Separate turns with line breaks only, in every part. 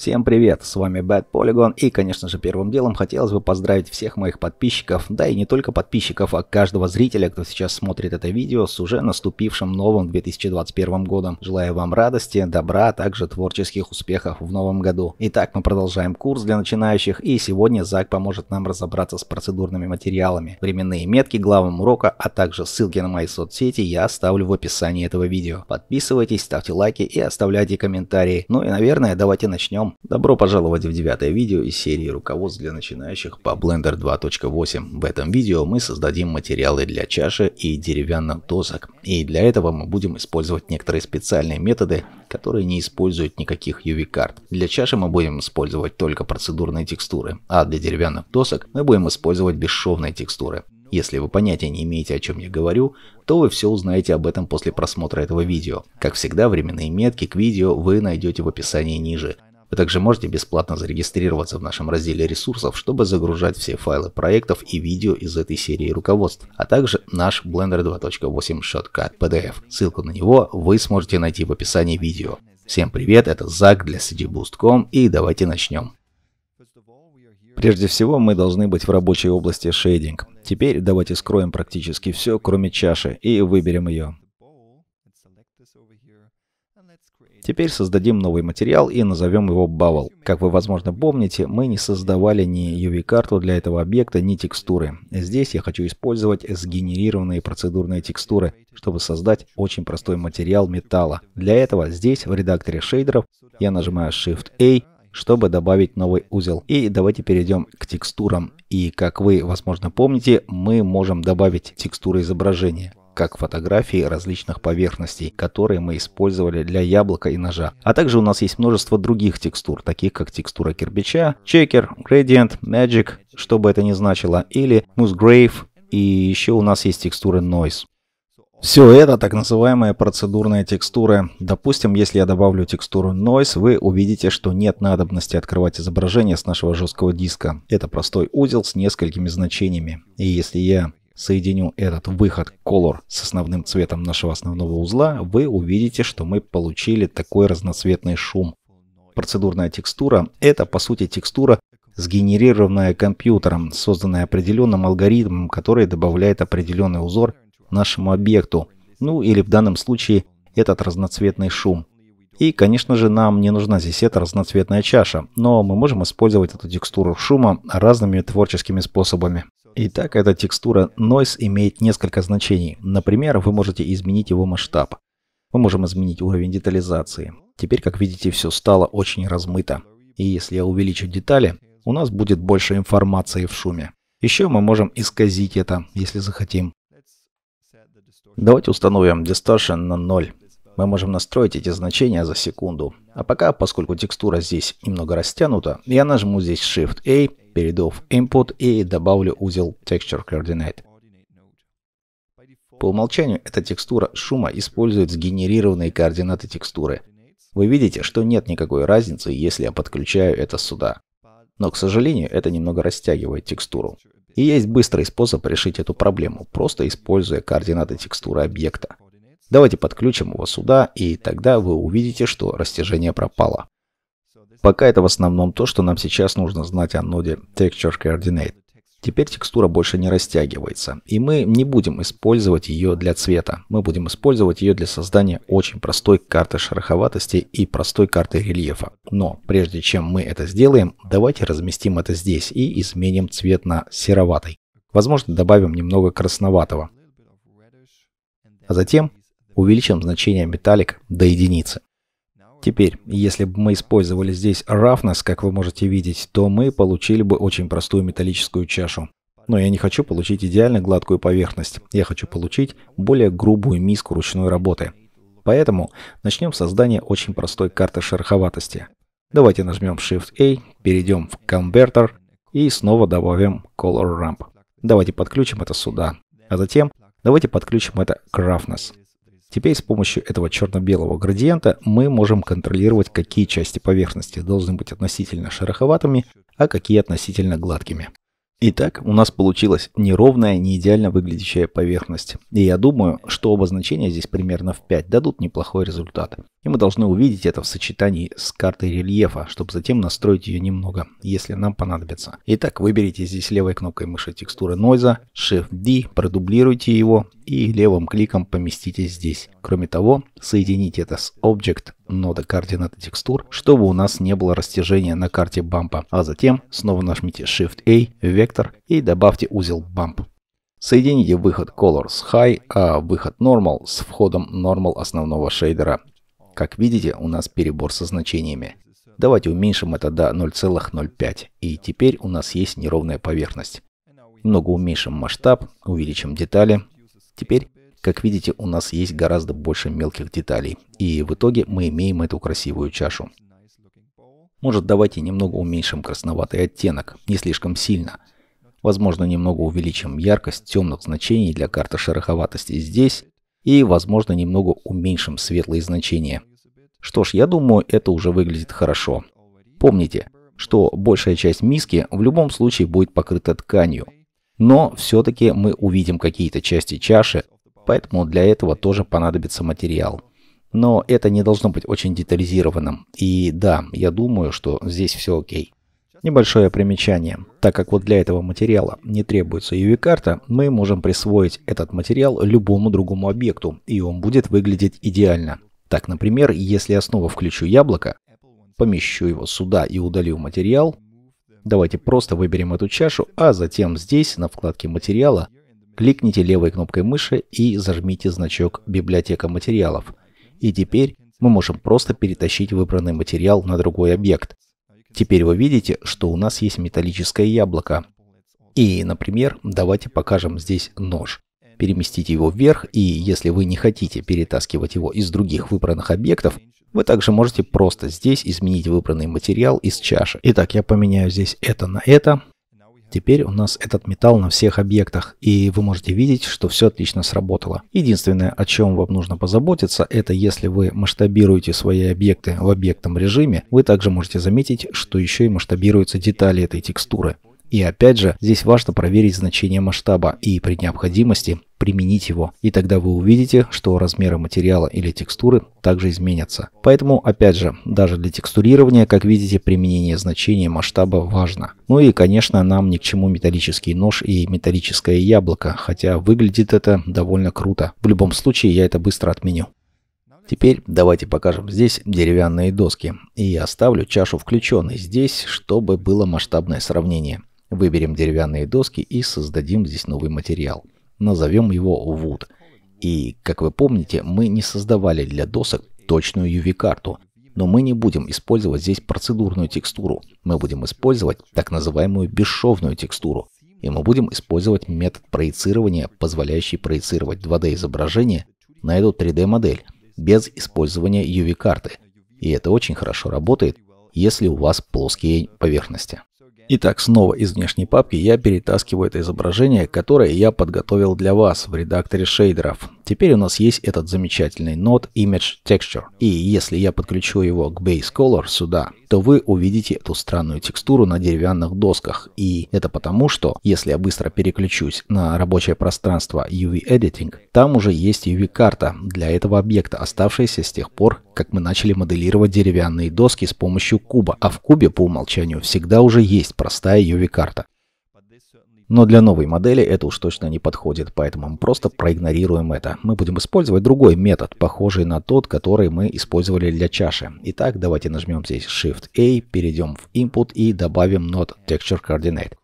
Всем привет, с вами Bad Polygon и, конечно же, первым делом хотелось бы поздравить всех моих подписчиков, да и не только подписчиков, а каждого зрителя, кто сейчас смотрит это видео с уже наступившим новым 2021 годом. Желаю вам радости, добра, а также творческих успехов в новом году. Итак, мы продолжаем курс для начинающих и сегодня Зак поможет нам разобраться с процедурными материалами. Временные метки главам урока, а также ссылки на мои соцсети я оставлю в описании этого видео. Подписывайтесь, ставьте лайки и оставляйте комментарии. Ну и, наверное, давайте начнем. Добро пожаловать в девятое видео из серии руководств для начинающих по Blender 2.8. В этом видео мы создадим материалы для чаши и деревянных досок. И для этого мы будем использовать некоторые специальные методы, которые не используют никаких UV-карт. Для чаши мы будем использовать только процедурные текстуры, а для деревянных досок мы будем использовать бесшовные текстуры. Если вы понятия не имеете, о чем я говорю, то вы все узнаете об этом после просмотра этого видео. Как всегда, временные метки к видео вы найдете в описании ниже. Вы также можете бесплатно зарегистрироваться в нашем разделе ресурсов, чтобы загружать все файлы проектов и видео из этой серии руководств, а также наш Blender 2.8 Shotcut PDF. Ссылку на него вы сможете найти в описании видео. Всем привет, это Зак для cdboost.com и давайте начнем. Прежде всего мы должны быть в рабочей области шейдинг. Теперь давайте скроем практически все, кроме чаши, и выберем ее. Теперь создадим новый материал и назовем его Bubble. Как вы, возможно, помните, мы не создавали ни UV-карту для этого объекта, ни текстуры. Здесь я хочу использовать сгенерированные процедурные текстуры, чтобы создать очень простой материал металла. Для этого здесь, в редакторе шейдеров, я нажимаю Shift-A, чтобы добавить новый узел. И давайте перейдем к текстурам. И как вы, возможно, помните, мы можем добавить текстуры изображения как фотографии различных поверхностей, которые мы использовали для яблока и ножа. А также у нас есть множество других текстур, таких как текстура кирпича, чекер, gradient, magic, что бы это ни значило, или moose и еще у нас есть текстуры noise. Все это так называемая процедурная текстура. Допустим, если я добавлю текстуру Noise, вы увидите, что нет надобности открывать изображение с нашего жесткого диска. Это простой узел с несколькими значениями. И если я соединю этот выход Color с основным цветом нашего основного узла, вы увидите, что мы получили такой разноцветный шум. Процедурная текстура – это по сути текстура, сгенерированная компьютером, созданная определенным алгоритмом, который добавляет определенный узор нашему объекту, ну или в данном случае этот разноцветный шум. И, конечно же, нам не нужна здесь эта разноцветная чаша, но мы можем использовать эту текстуру шума разными творческими способами. Итак, эта текстура Noise имеет несколько значений. Например, вы можете изменить его масштаб. Мы можем изменить уровень детализации. Теперь, как видите, все стало очень размыто. И если я увеличу детали, у нас будет больше информации в шуме. Еще мы можем исказить это, если захотим. Давайте установим Distortion на 0. Мы можем настроить эти значения за секунду. А пока, поскольку текстура здесь немного растянута, я нажму здесь Shift-A, перейду в Input и добавлю узел Texture Coordinate. По умолчанию эта текстура шума использует сгенерированные координаты текстуры. Вы видите, что нет никакой разницы, если я подключаю это сюда. Но, к сожалению, это немного растягивает текстуру. И есть быстрый способ решить эту проблему, просто используя координаты текстуры объекта. Давайте подключим его сюда, и тогда вы увидите, что растяжение пропало. Пока это в основном то, что нам сейчас нужно знать о ноде Texture Coordinate. Теперь текстура больше не растягивается, и мы не будем использовать ее для цвета. Мы будем использовать ее для создания очень простой карты шероховатости и простой карты рельефа. Но прежде чем мы это сделаем, давайте разместим это здесь и изменим цвет на сероватый. Возможно, добавим немного красноватого. А затем увеличим значение металлик до единицы. Теперь, если бы мы использовали здесь roughness, как вы можете видеть, то мы получили бы очень простую металлическую чашу. Но я не хочу получить идеально гладкую поверхность. Я хочу получить более грубую миску ручной работы. Поэтому начнем создание очень простой карты шероховатости. Давайте нажмем Shift-A, перейдем в Converter и снова добавим Color Ramp. Давайте подключим это сюда. А затем давайте подключим это к Roughness. Теперь с помощью этого черно-белого градиента мы можем контролировать, какие части поверхности должны быть относительно шероховатыми, а какие относительно гладкими. Итак, у нас получилась неровная, не идеально выглядящая поверхность. И я думаю, что оба значения здесь примерно в 5 дадут неплохой результат. И мы должны увидеть это в сочетании с картой рельефа, чтобы затем настроить ее немного, если нам понадобится. Итак, выберите здесь левой кнопкой мыши текстуры Noise, Shift-D, продублируйте его и левым кликом поместите здесь. Кроме того, соедините это с Object нода координаты текстур, чтобы у нас не было растяжения на карте бампа, а затем снова нажмите Shift-A, вектор и добавьте узел Bump. Соедините выход Color с High, а выход Normal с входом Normal основного шейдера. Как видите, у нас перебор со значениями. Давайте уменьшим это до 0,05. И теперь у нас есть неровная поверхность. Много уменьшим масштаб, увеличим детали. Теперь, как видите, у нас есть гораздо больше мелких деталей. И в итоге мы имеем эту красивую чашу. Может давайте немного уменьшим красноватый оттенок, не слишком сильно. Возможно немного увеличим яркость темных значений для карты шероховатости здесь. И возможно немного уменьшим светлые значения. Что ж, я думаю, это уже выглядит хорошо. Помните, что большая часть миски в любом случае будет покрыта тканью. Но все-таки мы увидим какие-то части чаши, поэтому для этого тоже понадобится материал. Но это не должно быть очень детализированным. И да, я думаю, что здесь все окей. Небольшое примечание. Так как вот для этого материала не требуется UV-карта, мы можем присвоить этот материал любому другому объекту, и он будет выглядеть идеально. Так, например, если я снова включу яблоко, помещу его сюда и удалю материал, давайте просто выберем эту чашу, а затем здесь, на вкладке материала, кликните левой кнопкой мыши и зажмите значок «Библиотека материалов». И теперь мы можем просто перетащить выбранный материал на другой объект. Теперь вы видите, что у нас есть металлическое яблоко. И, например, давайте покажем здесь нож переместите его вверх, и если вы не хотите перетаскивать его из других выбранных объектов, вы также можете просто здесь изменить выбранный материал из чаши. Итак, я поменяю здесь это на это. Теперь у нас этот металл на всех объектах, и вы можете видеть, что все отлично сработало. Единственное, о чем вам нужно позаботиться, это если вы масштабируете свои объекты в объектном режиме, вы также можете заметить, что еще и масштабируются детали этой текстуры. И опять же, здесь важно проверить значение масштаба и при необходимости применить его. И тогда вы увидите, что размеры материала или текстуры также изменятся. Поэтому, опять же, даже для текстурирования, как видите, применение значения масштаба важно. Ну и, конечно, нам ни к чему металлический нож и металлическое яблоко, хотя выглядит это довольно круто. В любом случае, я это быстро отменю. Теперь давайте покажем здесь деревянные доски. И оставлю чашу включенной здесь, чтобы было масштабное сравнение. Выберем деревянные доски и создадим здесь новый материал. Назовем его Wood. И, как вы помните, мы не создавали для досок точную UV-карту. Но мы не будем использовать здесь процедурную текстуру. Мы будем использовать так называемую бесшовную текстуру. И мы будем использовать метод проецирования, позволяющий проецировать 2D изображение на эту 3D модель без использования UV-карты. И это очень хорошо работает, если у вас плоские поверхности. Итак, снова из внешней папки я перетаскиваю это изображение, которое я подготовил для вас в редакторе шейдеров. Теперь у нас есть этот замечательный Node Image Texture. И если я подключу его к Base Color сюда, то вы увидите эту странную текстуру на деревянных досках. И это потому, что если я быстро переключусь на рабочее пространство UV Editing, там уже есть UV-карта для этого объекта, оставшаяся с тех пор, как мы начали моделировать деревянные доски с помощью куба. А в кубе по умолчанию всегда уже есть простая UV-карта. Но для новой модели это уж точно не подходит, поэтому мы просто проигнорируем это. Мы будем использовать другой метод, похожий на тот, который мы использовали для чаши. Итак, давайте нажмем здесь Shift-A, перейдем в Input и добавим Node Texture Coordinate.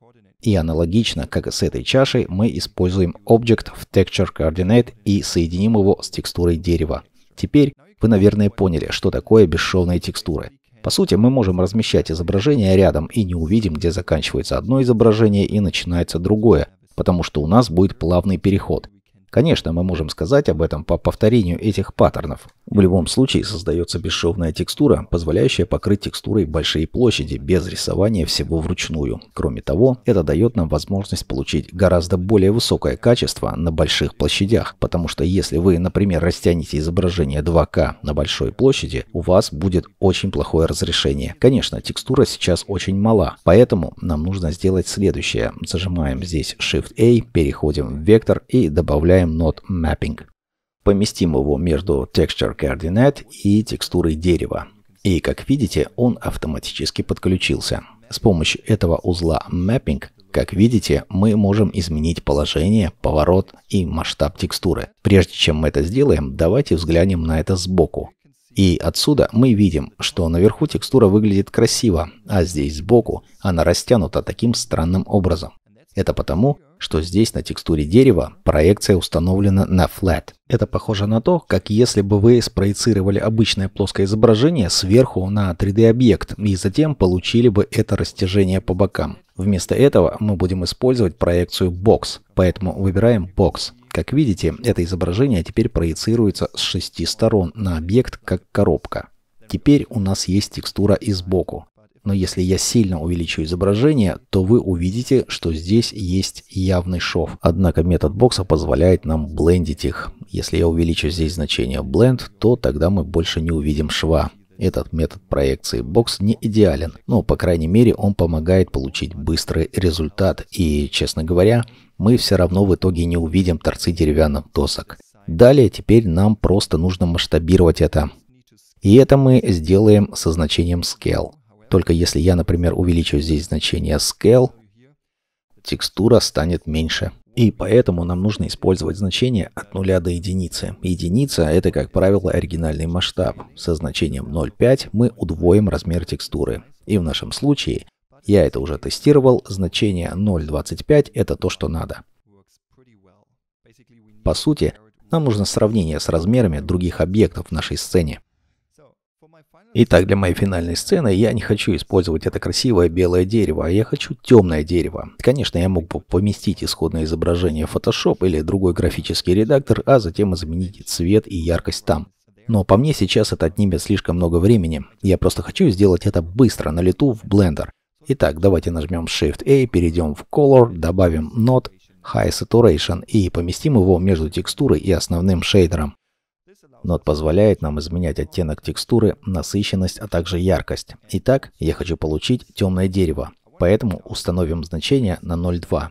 И аналогично, как и с этой чашей, мы используем Object в Texture Coordinate и соединим его с текстурой дерева. Теперь вы, наверное, поняли, что такое бесшовные текстуры. По сути, мы можем размещать изображения рядом и не увидим, где заканчивается одно изображение и начинается другое, потому что у нас будет плавный переход. Конечно, мы можем сказать об этом по повторению этих паттернов. В любом случае создается бесшовная текстура, позволяющая покрыть текстурой большие площади без рисования всего вручную. Кроме того, это дает нам возможность получить гораздо более высокое качество на больших площадях, потому что если вы, например, растянете изображение 2К на большой площади, у вас будет очень плохое разрешение. Конечно, текстура сейчас очень мала, поэтому нам нужно сделать следующее. Зажимаем здесь Shift-A, переходим в вектор и добавляем Node Mapping. Поместим его между Texture Coordinate и текстурой дерева. И как видите, он автоматически подключился. С помощью этого узла Mapping, как видите, мы можем изменить положение, поворот и масштаб текстуры. Прежде чем мы это сделаем, давайте взглянем на это сбоку. И отсюда мы видим, что наверху текстура выглядит красиво, а здесь сбоку она растянута таким странным образом. Это потому, что здесь на текстуре дерева проекция установлена на flat. Это похоже на то, как если бы вы спроецировали обычное плоское изображение сверху на 3D-объект и затем получили бы это растяжение по бокам. Вместо этого мы будем использовать проекцию Box, поэтому выбираем Box. Как видите, это изображение теперь проецируется с шести сторон на объект как коробка. Теперь у нас есть текстура и сбоку но если я сильно увеличу изображение, то вы увидите, что здесь есть явный шов. Однако метод бокса позволяет нам блендить их. Если я увеличу здесь значение blend, то тогда мы больше не увидим шва. Этот метод проекции бокс не идеален, но по крайней мере он помогает получить быстрый результат и, честно говоря, мы все равно в итоге не увидим торцы деревянных досок. Далее теперь нам просто нужно масштабировать это. И это мы сделаем со значением Scale. Только если я, например, увеличу здесь значение scale, текстура станет меньше. И поэтому нам нужно использовать значение от 0 до единицы. Единица — это, как правило, оригинальный масштаб. Со значением 0,5 мы удвоим размер текстуры. И в нашем случае, я это уже тестировал, значение 0,25 — это то, что надо. По сути, нам нужно сравнение с размерами других объектов в нашей сцене. Итак, для моей финальной сцены я не хочу использовать это красивое белое дерево, а я хочу темное дерево. Конечно, я мог бы поместить исходное изображение в Photoshop или другой графический редактор, а затем изменить цвет и яркость там. Но по мне сейчас это отнимет слишком много времени. Я просто хочу сделать это быстро, на лету в Blender. Итак, давайте нажмем Shift-A, перейдем в Color, добавим Node, High Saturation и поместим его между текстурой и основным шейдером. Node позволяет нам изменять оттенок текстуры, насыщенность, а также яркость. Итак, я хочу получить темное дерево, поэтому установим значение на 0.2.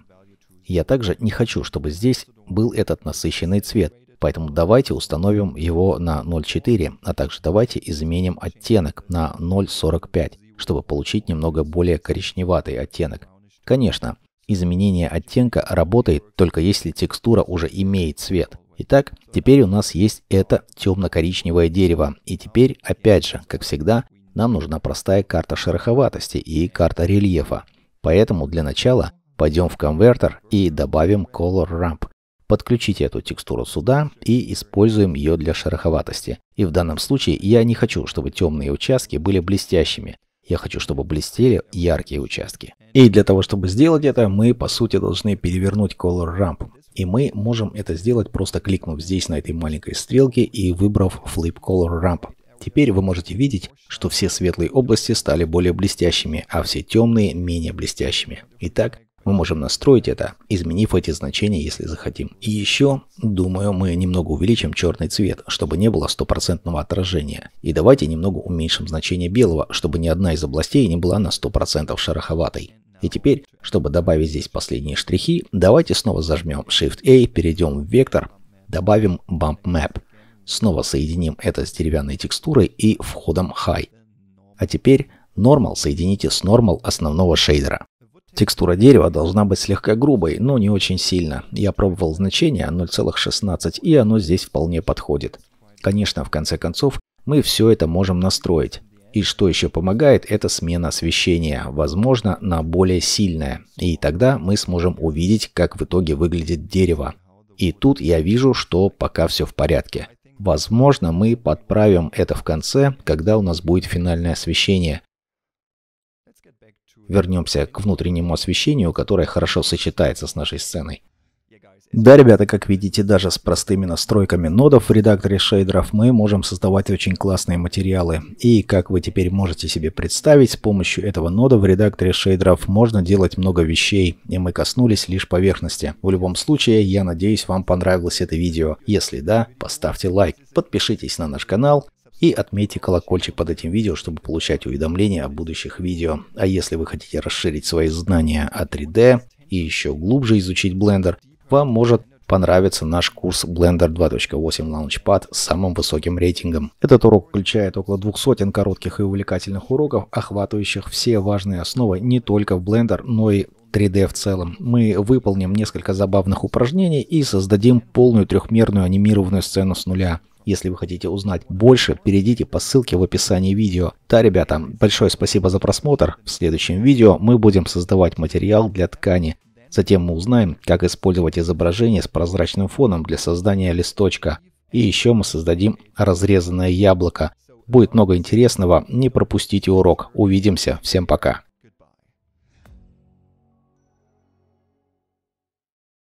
Я также не хочу, чтобы здесь был этот насыщенный цвет, поэтому давайте установим его на 0.4, а также давайте изменим оттенок на 0.45, чтобы получить немного более коричневатый оттенок. Конечно, изменение оттенка работает только если текстура уже имеет цвет. Итак, теперь у нас есть это темно-коричневое дерево. И теперь, опять же, как всегда, нам нужна простая карта шероховатости и карта рельефа. Поэтому для начала пойдем в конвертер и добавим Color Ramp. Подключите эту текстуру сюда и используем ее для шероховатости. И в данном случае я не хочу, чтобы темные участки были блестящими. Я хочу, чтобы блестели яркие участки. И для того, чтобы сделать это, мы по сути должны перевернуть Color Ramp. И мы можем это сделать просто кликнув здесь на этой маленькой стрелке и выбрав Flip Color Ramp. Теперь вы можете видеть, что все светлые области стали более блестящими, а все темные менее блестящими. Итак, мы можем настроить это, изменив эти значения, если захотим. И еще, думаю, мы немного увеличим черный цвет, чтобы не было стопроцентного отражения. И давайте немного уменьшим значение белого, чтобы ни одна из областей не была на 100% шероховатой. И теперь, чтобы добавить здесь последние штрихи, давайте снова зажмем Shift-A, перейдем в вектор, добавим Bump Map. Снова соединим это с деревянной текстурой и входом High. А теперь Normal соедините с Normal основного шейдера. Текстура дерева должна быть слегка грубой, но не очень сильно. Я пробовал значение 0,16 и оно здесь вполне подходит. Конечно, в конце концов, мы все это можем настроить. И что еще помогает, это смена освещения, возможно, на более сильное. И тогда мы сможем увидеть, как в итоге выглядит дерево. И тут я вижу, что пока все в порядке. Возможно, мы подправим это в конце, когда у нас будет финальное освещение. Вернемся к внутреннему освещению, которое хорошо сочетается с нашей сценой. Да, ребята, как видите, даже с простыми настройками нодов в редакторе шейдеров мы можем создавать очень классные материалы. И как вы теперь можете себе представить, с помощью этого нода в редакторе шейдеров можно делать много вещей, и мы коснулись лишь поверхности. В любом случае, я надеюсь, вам понравилось это видео. Если да, поставьте лайк, подпишитесь на наш канал, и отметьте колокольчик под этим видео, чтобы получать уведомления о будущих видео. А если вы хотите расширить свои знания о 3D и еще глубже изучить Blender, вам может понравится наш курс Blender 2.8 Launchpad с самым высоким рейтингом. Этот урок включает около двух сотен коротких и увлекательных уроков, охватывающих все важные основы не только в Blender, но и 3D в целом. Мы выполним несколько забавных упражнений и создадим полную трехмерную анимированную сцену с нуля. Если вы хотите узнать больше, перейдите по ссылке в описании видео. Да, ребята, большое спасибо за просмотр. В следующем видео мы будем создавать материал для ткани. Затем мы узнаем, как использовать изображение с прозрачным фоном для создания листочка. И еще мы создадим разрезанное яблоко. Будет много интересного, не пропустите урок. Увидимся, всем пока.